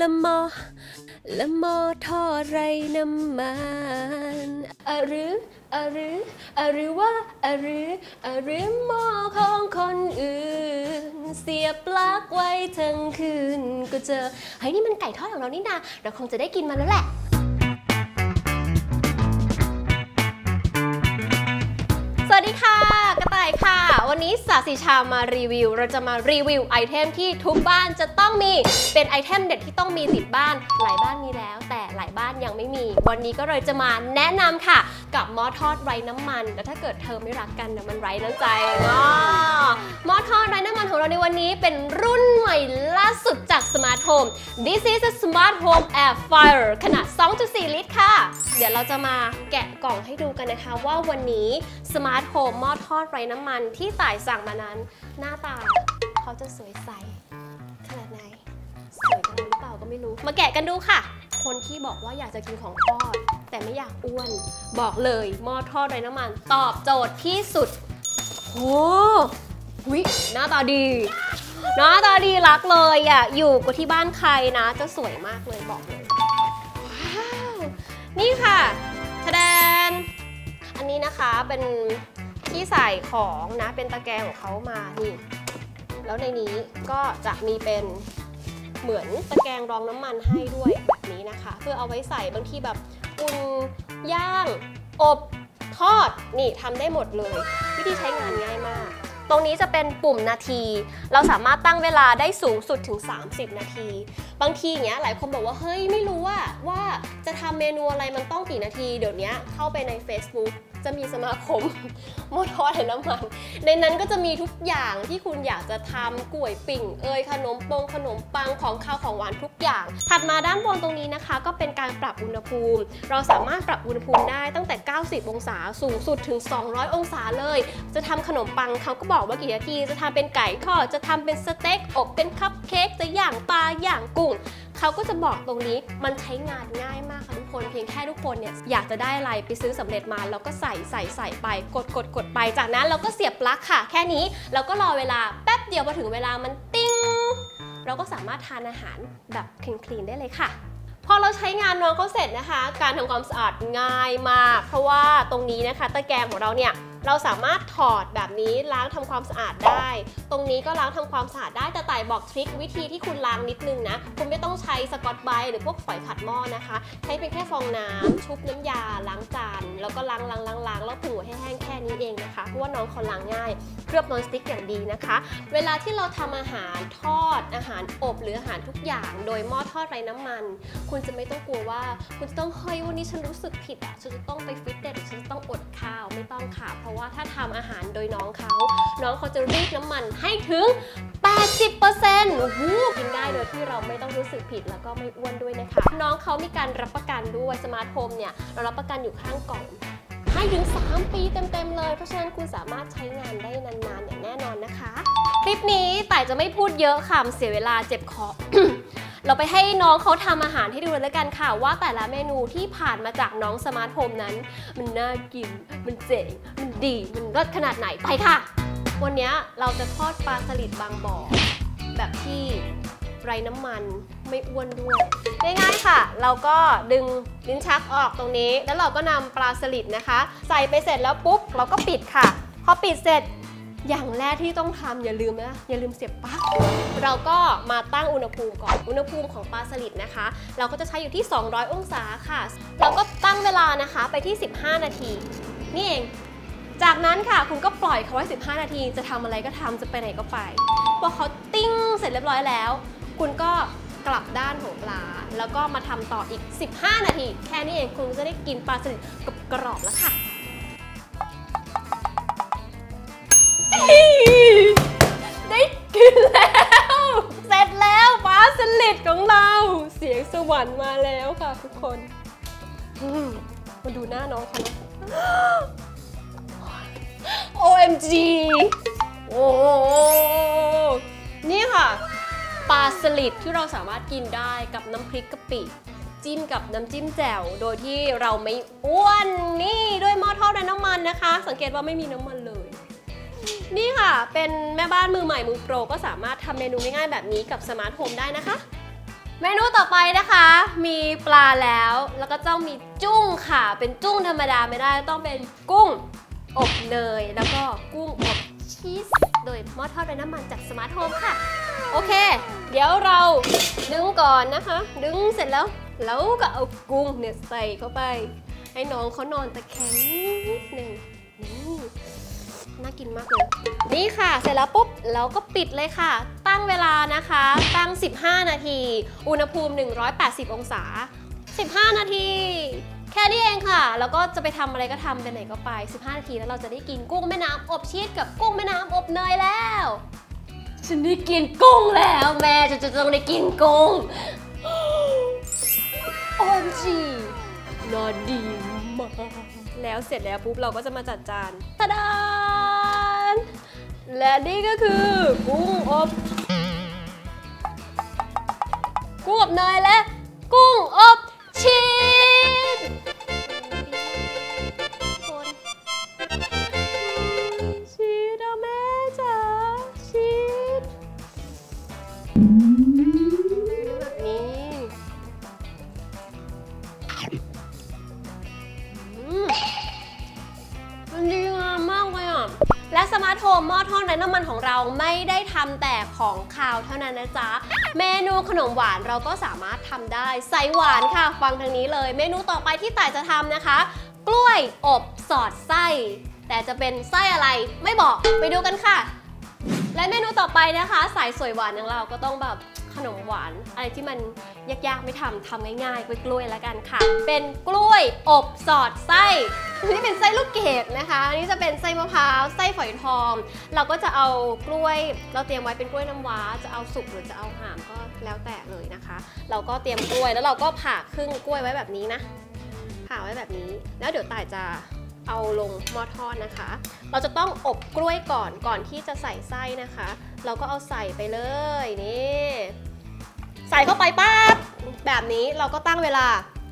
ละมอ ละมอท่อไรน้ำมันอะหรืออะหรืออะหรือว่าอะหรืออะหรือมอของคนอื่น เสียบปลั๊กไว้ทั้งคืนก็เจอเฮ้ยนี่มันไก่ทอดของเรานี่นาเราคงจะได้กินมันแล้วแหละสวัสดีค่ะ วันนี้สาสิชามารีวิว เราจะมารีวิวไอเทมที่ทุกบ้านจะต้องมี เป็นไอเทมเด็ดที่ต้องมีติดบ้าน หลายบ้านมีแล้วแต่ บ้านยังไม่มี วันนี้ก็เลยจะมาแนะนำค่ะ กับหม้อทอดไร้น้ำมันแต่ถ้าเกิดเธอไม่รักกันนะมันไร้น้ำใจเนาะหม้อทอดไร้น้ำมันของเราในวันนี้เป็นรุ่นใหม่ล่าสุดจาก Smart Home This is a Smart Home Air Fryer ขนาด 2.4 ลิตรค่ะ เดี๋ยวเราจะมาแกะกล่องให้ดูกันนะคะ ว่าวันนี้ Smart Home หม้อทอดไร้น้ำมันที่ต่ายสั่งมานั้น หน้าตาเขาจะสวยใสขนาดไหนสวยกันหรือเปล่าก็ไม่รู้ มาแกะกันดูค่ะ คนที่บอกว่าอยากจะกินของทอด แต่ไม่อยากอ้วน บอกเลยหม้อทอดไร้น้ำมัน ตอบโจทย์ที่สุดโอ้วิหน้าตาดีหน้าตาดีรักเลยอะอยู่กับที่บ้านใครนะ จะสวยมากเลยบอกเลยว้าวนี่ค่ะทะแดนอันนี้นะคะเป็นที่ใส่ของนะเป็นตะแกรงของเขามานี่แล้วในนี้ก็จะมีเป็น เหมือนตะแกรงรองน้ำมันให้ด้วยแบบนี้นะคะ เพื่อเอาไว้ใส่บางทีแบบอุ่นย่าง อบทอดนี่ทำได้หมดเลย วิธีใช้งานง่ายมาก ตรงนี้จะเป็นปุ่มนาที เราสามารถตั้งเวลาได้สูงสุดถึง 30 นาที บางทีอย่างเงี้ยหลายคนบอกว่าเฮ้ยไม่รู้ว่าว่าจะทำเมนูอะไรมันต้องกี่นาที เดี๋ยวนี้เข้าไปใน Facebook จะมีสมาคมหมอทอและน้ำมัน ในนั้นก็จะมีทุกอย่างที่คุณอยากจะทำกล้วยปิ่ง เอยขนมปงขนมปังของข้าวของหวานทุกอย่าง ถัดมาด้านบนตรงนี้นะคะ ก็เป็นการปรับอุณหภูมิ เราสามารถปรับอุณหภูมิได้ตั้งแต่ 90 องศาสูงสุดถึง 200 องศาเลย จะทำขนมปังเขาก็บอกว่ากี่นาทีจะทำเป็นไก่ทอดจะทำเป็นสเต็กอบเป็นคัพเค้กจะย่างปลาย่างกุ้ง เขาก็จะบอกตรงนี้มันใช้งานง่ายมากค่ะทุกคน เพียงแค่ทุกคนเนี่ยอยากจะได้อะไรไปซื้อสำเร็จมาแล้วก็ใส่ใส่ใส่ไปกดกดกดไป จากนั้นเราก็เสียบปลั๊กค่ะ แค่นี้เราก็รอเวลาแป๊บเดียวพอถึงเวลามันติ้งเราก็สามารถทานอาหารแบบคลีนๆได้เลยค่ะ พอเราใช้งานน้องเขาเสร็จนะคะ การทำความสะอาดง่ายมาก เพราะว่าตรงนี้นะคะตะแกรงของเราเนี่ยเราสามารถถอดแบบนี้ล้างทำความสะอาดได้ ตรงนี้ก็ล้างทำความสะอาดได้แต่ต่ายบอกทริควิธีที่คุณล้างนิดนึงนะ คุณไม่ต้องใช้สกอตไบหรือพวกฝอยขัดหม้อนะคะ ใช้เพียงแค่ฟองน้ำชุบน้ำยาล้างจานแล้วก็ล้างล้างล้างล้างแล้วผึ่งให้แห้งแค่นี้เองนะคะ เพราะว่าน้องเขาล้างง่าย ลือบนอนสติ๊กอย่างดีนะคะ เวลาที่เราทำอาหารทอด อาหารอบหรืออาหารทุกอย่าง โดยหม้อทอดไร้น้ำมัน คุณจะไม่ต้องกลัวว่า คุณจะต้องเฮ้ยวันนี้ฉันรู้สึกผิดอะฉันจะต้องไปฟิตเนสฉันจะต้องอดข้าวไม่ต้องค่ะ เพราะว่าถ้าทำอาหารโดยน้องเขา น้องเขาจะรีดน้ำมันให้ถึง 80%โอ้โหกินได้โดยที่เราไม่ต้องรู้สึกผิดแล้วก็ไม่อ้วนด้วยนะคะ น้องเขามีการรับประกันด้วยสมาร์ทโฮมเนี่ยเรารับประกันอยู่ข้างกล่องให้ถึง 3 ปีเต็ม ๆ เลย เพราะฉะนั้นคุณสามารถใช้งาน คลิปนี้แต่จะไม่พูดเยอะค่ะเสียเวลาเจ็บคอ เราไปให้น้องเขาทำอาหารให้ดูเลยแล้วกันค่ะ ว่าแต่ละเมนูที่ผ่านมาจากน้องสมาร์ทโฮมนั้น มันน่ากิน มันเจ๋ง มันดี มันรสขนาดไหนไปค่ะ วันนี้เราจะทอดปลาสลิดบางบ่อ แบบที่ไร้น้ำมันไม่อ้วนด้วยง่ายๆค่ะ เราก็ดึงลิ้นชักออกตรงนี้ แล้วเราก็นำปลาสลิดนะคะ ใส่ไปเสร็จแล้วปุ๊บเราก็ปิดค่ะ พอปิดเสร็จ อย่างแรกที่ต้องทำอย่าลืมนะ อย่าลืมเสียบปลั๊กเราก็มาตั้งอุณหภูมิก่อนอุณหภูมิของปลาสลิดนะคะ เราก็จะใช้อยู่ที่ 200 องศาค่ะ เราก็ตั้งเวลานะคะไปที่ 15 นาที นี่เองจากนั้นค่ะคุณก็ปล่อยเขาไว้ 15 นาที จะทำอะไรก็ทำจะไปไหนก็ไป พอเขาติ้งเสร็จเรียบร้อยแล้ว คุณก็กลับด้านของปลา แล้วก็มาทำต่ออีก 15 นาที แค่นี้เองคุณจะได้กินปลาสลิดกรอบแล้วค่ะ ได้กินแล้ว เสร็จแล้วปลาสลิดของเรา เสียงสวรรค์มาแล้วค่ะทุกคนมาดูหน้าน้องเขานะ OMG โอ้โหนี่ค่ะปลาสลิดที่เราสามารถกินได้กับน้ำพริกกะปิ จิ้มกับน้ำจิ้มแจ่ว โดยที่เราไม่อ้วนนี่ด้วยหม้อทอดไร้น้ำมันนะคะ สังเกตว่าไม่มีน้ำมันเลย นี่ค่ะ เป็นแม่บ้านมือใหม่มือโปรก็สามารถทำเมนูง่ายๆแบบนี้กับสมาร์ทโฮมได้นะคะ เมนูต่อไปนะคะ มีปลาแล้ว แล้วก็ต้องมีจุ้งค่ะ เป็นจุ้งธรรมดาไม่ได้ต้องเป็นกุ้งอบเนย แล้วก็กุ้งอบชีส โดยหม้อทอดไร้น้ำมันจากสมาร์ทโฮมค่ะ โอเค เดี๋ยวเราดึงก่อนนะคะ ดึงเสร็จแล้ว แล้วก็เอากุ้งเนี่ยใส่เข้าไป ให้น้องเขานอนตะแคงนิดหนึ่งนี่ น่ากินมากเลย นี่ค่ะ เสร็จแล้วปุ๊บเราก็ปิดเลยค่ะ ตั้งเวลานะคะ ตั้ง 15 นาที อุณหภูมิ 180 องศา 15 นาที แค่นี้เองค่ะ แล้วก็จะไปทำอะไรก็ทำไปไหนก็ไป 15 นาทีแล้วเราจะได้กินกุ้งแม่น้ำอบชีสกับกุ้งแม่น้ำอบเนยแล้วฉันได้กินกุ้งแล้วแม่จะจะต้องได้กินกุ้ง OMG น่าดีมาก แล้วเสร็จแล้วปุ๊บเราก็จะมาจัดจานตะดา และนี่ก็คือกุ้งอบกุ้งอบเนยและ เราไม่ได้ทำแต่ของคาวเท่านั้นนะจ๊ะ เมนูขนมหวานเราก็สามารถทำได้ใส่หวานค่ะ ฟังทางนี้เลย เมนูต่อไปที่ต่ายจะทำนะคะ กล้วยอบสอดไส้ แต่จะเป็นไส้อะไรไม่บอกไปดูกันค่ะ และเมนูต่อไปนะคะ สายสวยหวานอย่างเราก็ต้องแบบขนมหวาน อะไรที่มันยากๆไม่ทำทำง่ายๆกล้วยกล้วยๆแล้วกันค่ะ เป็นกล้วยอบสอดไส้ นี่เป็นไส้ลูกเกดนะคะอันนี่จะเป็นไส้มะพร้าวไส้ฝอยทอง เราก็จะเอากล้วย เราเตรียมไว้เป็นกล้วยน้ำว้า จะเอาสุกหรือจะเอาห่ามก็แล้วแต่เลยนะคะ เราก็เตรียมกล้วยแล้วเราก็ผ่าครึ่งกล้วยไว้แบบนี้นะ ผ่าไว้แบบนี้ แล้วเดี๋ยวต่ายจะเอาลงหม้อทอดนะคะ เราจะต้องอบกล้วยก่อนก่อนที่จะใส่ไส้นะคะ เราก็เอาใส่ไปเลยนี่ใส่เข้าไปปั๊บแบบนี้เราก็ตั้งเวลา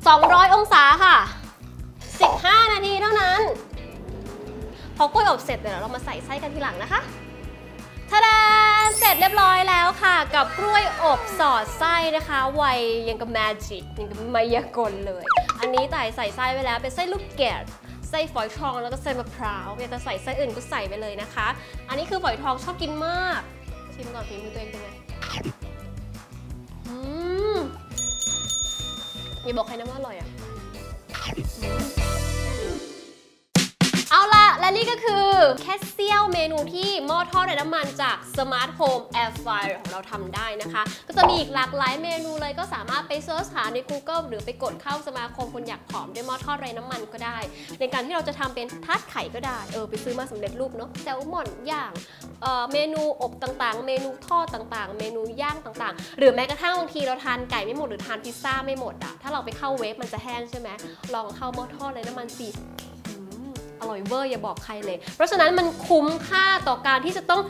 200 องศาค่ะ 15 นาทีเท่านั้น พอกล้วยอบเสร็จเดี๋ยวเรามาใส่ไส้กันทีหลังนะคะทะดาเสร็จเรียบร้อยแล้วค่ะ กับกล้วยอบสอดไส้นะคะไวยังกับแมจิกยังกับมายากลเลย อันนี้แต่ใส่ไส้ไว้แล้วเป็นไส้ลูกเกดไส้ฝอยทองแล้วก็ไส้มะพร้าวอยากจะใส่ไส้อื่นก็ใส่ไปเลยนะคะ อันนี้คือฝอยทองชอบกินมาก ชิมก่อนฝีมือตัวเองเป็นไงอืมอย่าบอกใครนะว่าอร่อยอะ เอาละ และนี่ก็คือแค่เสี้ยวเมนูที่หม้อทอดไร้น้ำมันจาก Smart Home Air Fryer ของเราทำได้นะคะ ก็จะมีอีกหลากหลายเมนูเลยก็สามารถไปเสิร์ชหาใน Google หรือไปกดเข้าสมาคมคนอยากผอมด้วยหม้อทอดไร้น้ำมันก็ได้ ในการที่เราจะทำเป็นทาดไข่ก็ได้เออไปซื้อมาสำเร็จรูปเนาะแซลมอนย่างเออเมนูอบต่างๆ เมนูทอดต่างๆ เมนูย่างต่างๆ หรือแม้กระทั่งบางทีเราทานไก่ไม่หมดหรือทานพิซซ่าไม่หมดอะถ้าเราไปเข้าเวฟมันจะแห้งใช่ไหมลองเข้าหม้อทอดไร้น้ำมันสิ อร่อยเวอร์อย่าบอกใครเลย เพราะฉะนั้นมันคุ้มค่าต่อการที่จะต้อง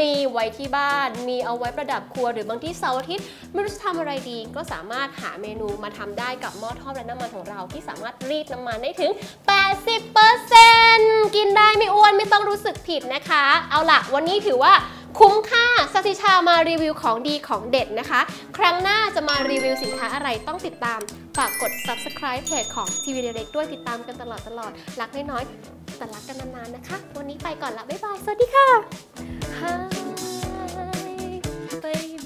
มีไว้ที่บ้าน มีเอาไว้ประดับครัว หรือบางที่เสาร์อาทิตย์ไม่รู้จะทำอะไรดี ก็สามารถหาเมนูมาทำได้กับหม้อทอดและน้ำมันของเราที่สามารถรีดน้ำมันได้ถึง 80%กินได้ไม่อ้วนไม่ต้องรู้สึกผิดนะคะ เอาล่ะ วันนี้ถือว่าคุ้มค่าสัติชามารีวิวของดีของเด็ดนะคะ ครั้งหน้าจะมารีวิวสินค้าอะไรต้องติดตาม ฝากกด subscribe เพจของ TV Direct ด้วยติดตามกันตลอดตลอดรักน้อย แต่รักกันนานๆนะคะ วันนี้ไปก่อนละบ๊ายบาย สวัสดีค่ะ Hi baby